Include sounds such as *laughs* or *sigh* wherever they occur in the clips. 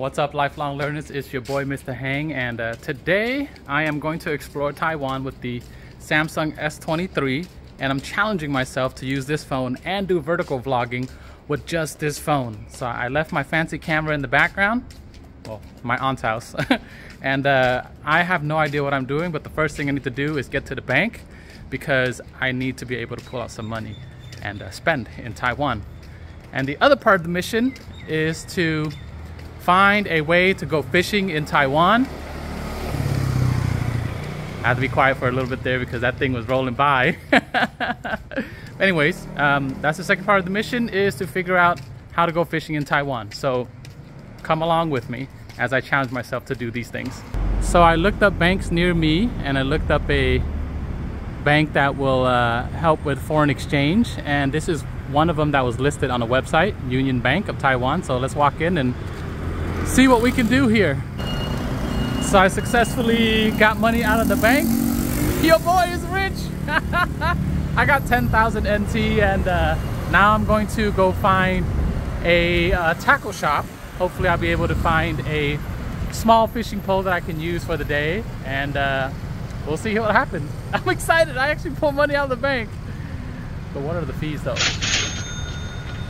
What's up lifelong learners, it's your boy Mr. Hang and uh, today I am going to explore Taiwan with the Samsung S23 and I'm challenging myself to use this phone and do vertical vlogging with just this phone. So I left my fancy camera in the background, well my aunt's house, *laughs* and uh, I have no idea what I'm doing but the first thing I need to do is get to the bank because I need to be able to pull out some money and uh, spend in Taiwan. And the other part of the mission is to find a way to go fishing in Taiwan. I have to be quiet for a little bit there because that thing was rolling by. *laughs* Anyways, um, that's the second part of the mission is to figure out how to go fishing in Taiwan. So come along with me as I challenge myself to do these things. So I looked up banks near me and I looked up a bank that will uh, help with foreign exchange and this is one of them that was listed on the website Union Bank of Taiwan so let's walk in and see what we can do here so I successfully got money out of the bank your boy is rich *laughs* I got 10,000 NT and uh, now I'm going to go find a uh, tackle shop hopefully I'll be able to find a small fishing pole that I can use for the day and uh, we'll see what happens. *laughs* I'm excited. I actually pulled money out of the bank. But what are the fees though?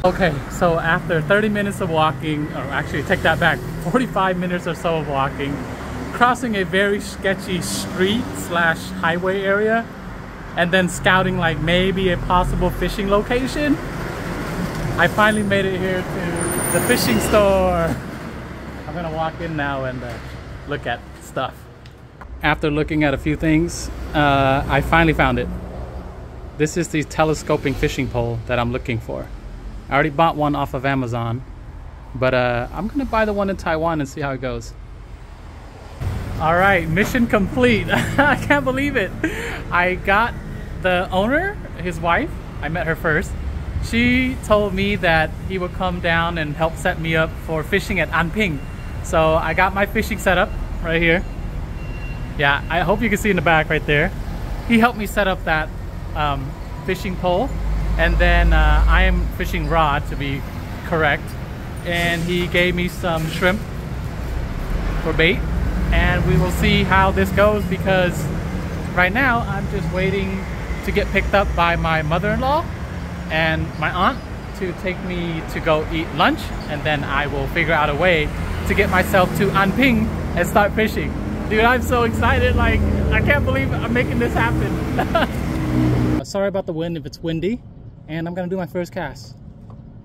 Okay, so after 30 minutes of walking, or actually take that back, 45 minutes or so of walking, crossing a very sketchy street slash highway area, and then scouting like maybe a possible fishing location, I finally made it here to the fishing store. *laughs* I'm gonna walk in now and uh, look at stuff after looking at a few things, uh, I finally found it. This is the telescoping fishing pole that I'm looking for. I already bought one off of Amazon, but uh, I'm gonna buy the one in Taiwan and see how it goes. All right, mission complete. *laughs* I can't believe it. I got the owner, his wife, I met her first. She told me that he would come down and help set me up for fishing at Anping. So I got my fishing setup right here yeah I hope you can see in the back right there he helped me set up that um, fishing pole and then uh, I am fishing rod to be correct and he gave me some shrimp for bait and we will see how this goes because right now I'm just waiting to get picked up by my mother-in-law and my aunt to take me to go eat lunch and then I will figure out a way to get myself to Anping and start fishing Dude, I'm so excited. Like, I can't believe I'm making this happen. *laughs* Sorry about the wind if it's windy. And I'm gonna do my first cast.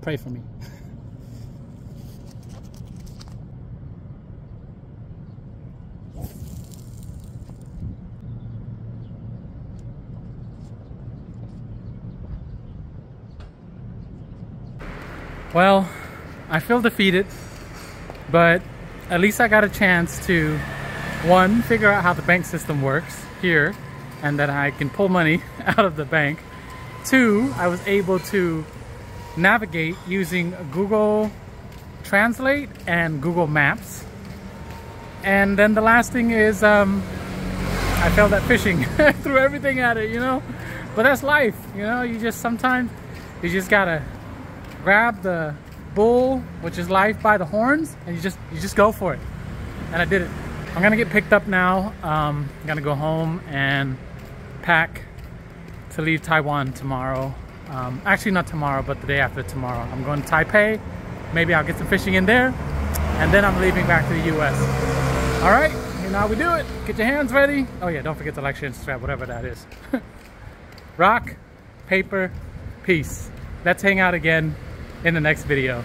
Pray for me. Well, I feel defeated, but at least I got a chance to one, figure out how the bank system works here and that I can pull money *laughs* out of the bank. Two, I was able to navigate using Google Translate and Google Maps. And then the last thing is um, I failed at fishing. *laughs* Threw everything at it, you know? But that's life, you know? You just sometimes, you just gotta grab the bull, which is life, by the horns, and you just, you just go for it. And I did it. I'm gonna get picked up now. Um, I'm gonna go home and pack to leave Taiwan tomorrow. Um, actually not tomorrow, but the day after tomorrow. I'm going to Taipei. Maybe I'll get some fishing in there. And then I'm leaving back to the US. All right, you know how we do it. Get your hands ready. Oh yeah, don't forget to like, share, and subscribe, whatever that is. *laughs* Rock, paper, peace. Let's hang out again in the next video.